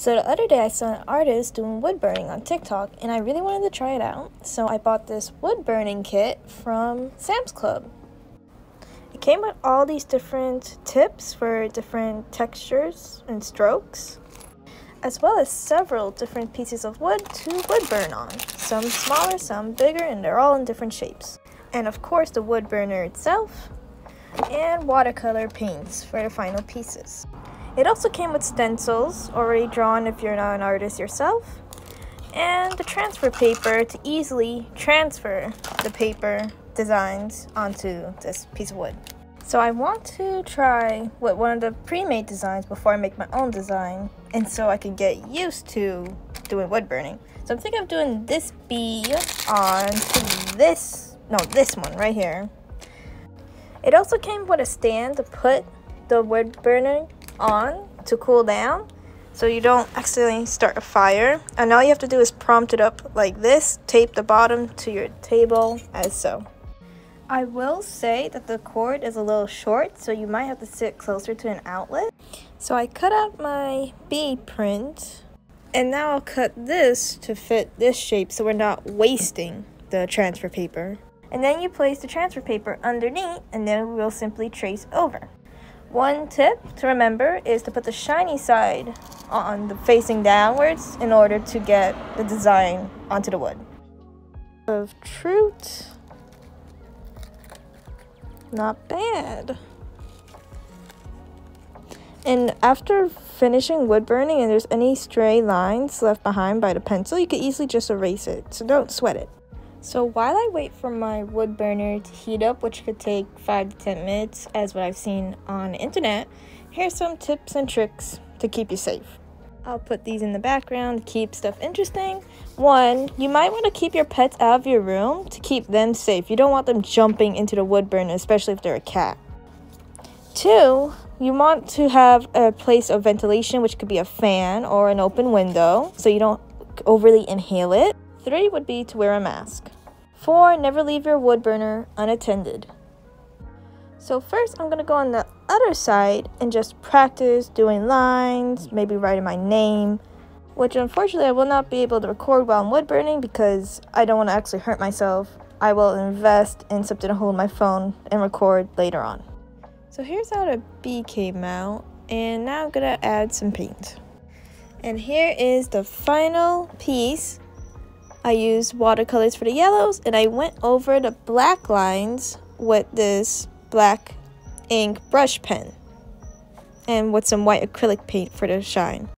So the other day I saw an artist doing wood burning on TikTok and I really wanted to try it out. So I bought this wood burning kit from Sam's Club. It came with all these different tips for different textures and strokes, as well as several different pieces of wood to wood burn on. Some smaller, some bigger, and they're all in different shapes. And of course the wood burner itself, and watercolor paints for the final pieces. It also came with stencils, already drawn if you're not an artist yourself, and the transfer paper to easily transfer the paper designs onto this piece of wood. So I want to try with one of the pre-made designs before I make my own design, and so I can get used to doing wood burning. So I'm thinking of doing this bee on this, no, this one right here. It also came with a stand to put the wood burning on to cool down so you don't accidentally start a fire. And all you have to do is prompt it up like this, tape the bottom to your table as so. I will say that the cord is a little short, so you might have to sit closer to an outlet. So I cut out my bee print, and now I'll cut this to fit this shape so we're not wasting the transfer paper. And then you place the transfer paper underneath, and then we'll simply trace over. One tip to remember is to put the shiny side on the facing downwards in order to get the design onto the wood. Of truth. Not bad. And after finishing wood burning and there's any stray lines left behind by the pencil, you can easily just erase it, so don't sweat it. So while I wait for my wood burner to heat up, which could take 5 to 10 minutes as what I've seen on the internet, here's some tips and tricks to keep you safe. I'll put these in the background to keep stuff interesting. One, you might want to keep your pets out of your room to keep them safe. You don't want them jumping into the wood burner, especially if they're a cat. Two, you want to have a place of ventilation, which could be a fan or an open window, so you don't overly inhale it. Three would be to wear a mask. Four, never leave your wood burner unattended. So first I'm gonna go on the other side and just practice doing lines, maybe writing my name, which unfortunately I will not be able to record while I'm wood burning because I don't want to actually hurt myself. I will invest in something to hold my phone and record later on. So here's how the bee came out and now I'm gonna add some paint. And here is the final piece I used watercolors for the yellows and I went over the black lines with this black ink brush pen and with some white acrylic paint for the shine.